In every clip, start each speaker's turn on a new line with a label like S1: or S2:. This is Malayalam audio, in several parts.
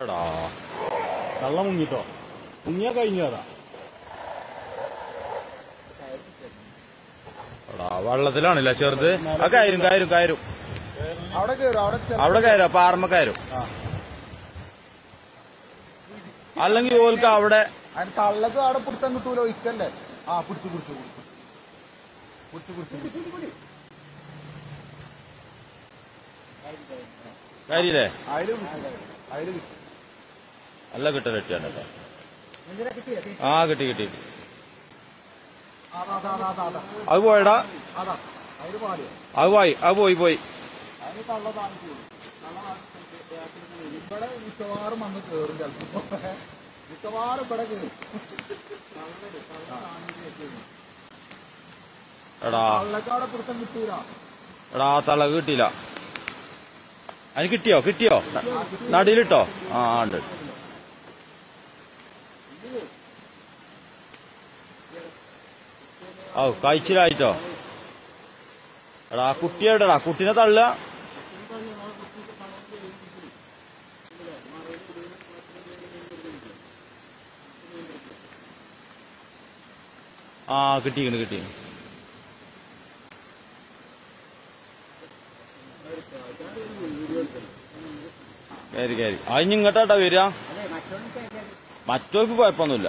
S1: എടാ. വെള്ളം മുങ്ങിട്ടോ? മുങ്ങിയാ കഴിഞ്ഞു അതാ എടാ വെള്ളത്തിലാണല്ലേ ചെറുത്? ആ കയറും കയറും കയറും.
S2: അവിടെ കയറും അവിടെ
S1: അവിടെ കയറും പാറമ്മ കയറും. അല്ലെങ്കിൽ ഓൽക്ക് അവിടെ
S2: തള്ളക്ക് അവിടെ പിടുത്തം കിട്ടൂല? ഒഴിക്കല്ലേ ആ പിടിച്ചു പിടിച്ചു പിടിച്ചു. പിടിച്ചു
S1: കാര്യല്ലേ
S2: അതിൽ.
S1: നല്ല കിട്ടൽ കിട്ടിയാണ് കേട്ടോ. ആ കിട്ടി കിട്ടി
S2: അതാ,
S1: പോയടാ.
S2: അതാ
S1: പോയി അത് പോയി പോയി.
S2: ഇവിടെ മിക്കവാറും വന്ന് കേറും ചിലപ്പോ. മിക്കവാറും ഇവിടെ കേറും.
S1: എടാ.
S2: തള്ളക്ക് അവിടെ പിടുത്തം കിട്ടൂല.
S1: എടാ തള കിട്ടിയില്ല. അതിന് കിട്ടിയോ? കിട്ടിയോ? നടിയിലിട്ടോ? ആ ഉണ്ട്. ഓ കഴിച്ചിലായിട്ടോ? എടാ കുട്ടി കുട്ടിനെ തള്ളുക. തള്ള ആ കിട്ടിക്കണ് കിട്ടി കയറി കയറി അതിന് ഇങ്ങോട്ടാട്ടാ വരിക. മറ്റോർക്ക് കുഴപ്പമൊന്നുമില്ല.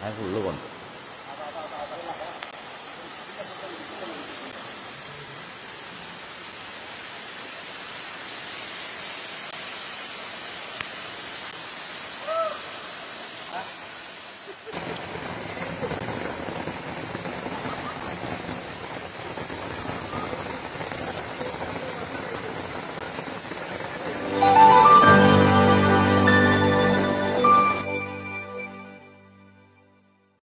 S1: I will learn.